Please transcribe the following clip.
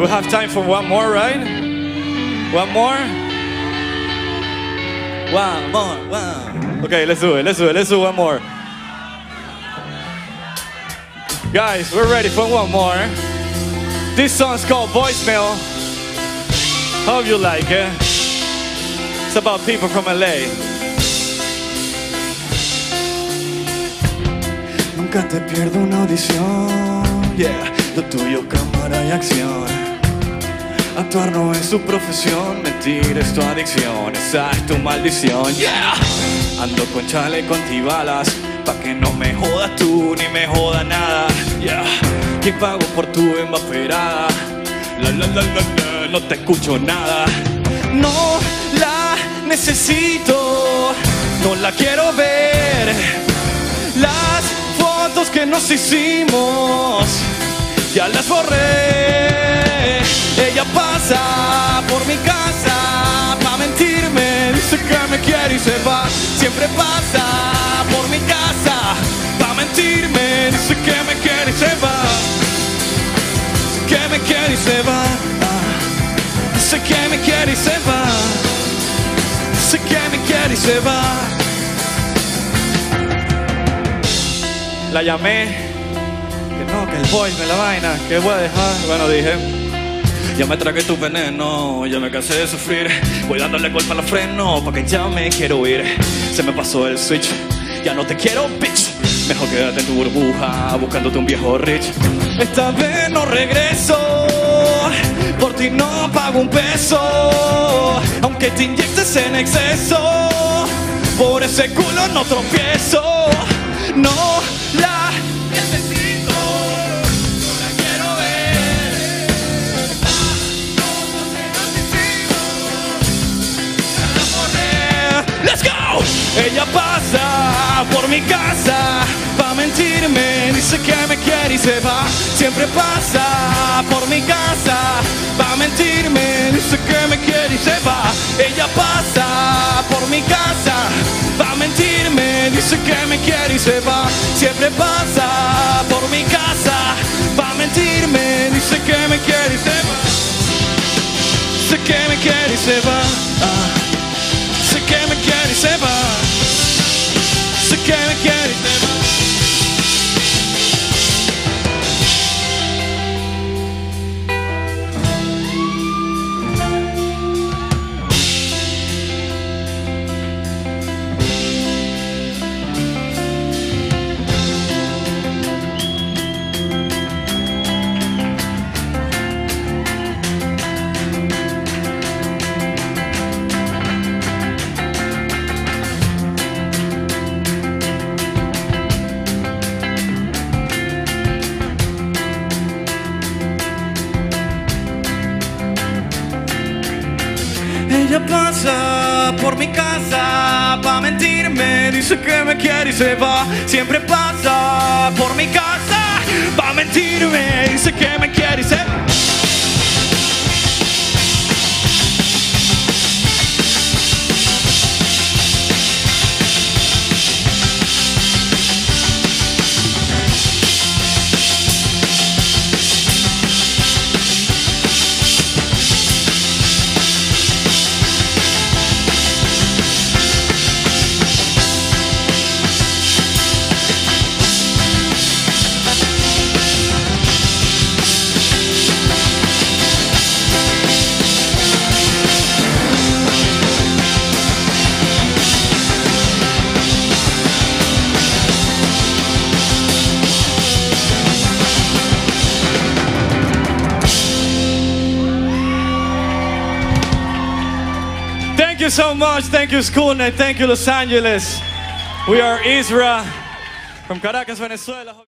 We have time for one more, right? One more? One more, one. Okay, let's do it, let's do it, let's do one more. Guys, we're ready for one more. This song's called Voicemail. Hope you like it. It's about people from LA. Nunca te pierdo una audición, yeah. Tuyo cámara y acción. Actuar no es tu profesión, mentir es tu adicción, esa es tu maldición, yeah. Ando con chaleco antibalas, pa' que no me jodas tú ni me joda nada, yeah. ¿Quién pago por tu embaperada? La la la la la, no te escucho nada. No la necesito, no la quiero ver. Las fotos que nos hicimos, ya las borré. Ella pasa por mi casa pa' mentirme, dice que me quiere y se va. Siempre pasa por mi casa pa' mentirme, dice que me quiere y se va. Dice que me quiere y se va. Dice que me quiere y se va. Dice que me quiere y se va. La llamé. Que no, que el voice me la vaina. Que voy a dejar. Bueno, dije. Ya me tragué tu veneno, ya me cansé de sufrir. Voy dándole golpe a los frenos, porque ya me quiero ir. Se me pasó el switch, ya no te quiero, bitch. Mejor quédate en tu burbuja, buscándote un viejo rich. Esta vez no regreso, por ti no pago un peso. Aunque te inyectes en exceso, por ese culo no tropiezo. No Ella pasa por mi casa pa mentirme, dice que me quiere y se va. Siempre pasa por mi casa pa mentirme, dice que me quiere y se va. Ella pasa por mi casa pa mentirme, dice que me quiere y se va. Siempre pasa por mi casa pa mentirme, dice que me quiere y se va. Dice que me quiere y se va. Ah. Ella pasa por mi casa pa mentirme, dice que me quiere y se va. Siempre pasa Thank you so much. Thank you, Night. Thank you, Los Angeles. We are Isra from Caracas, Venezuela.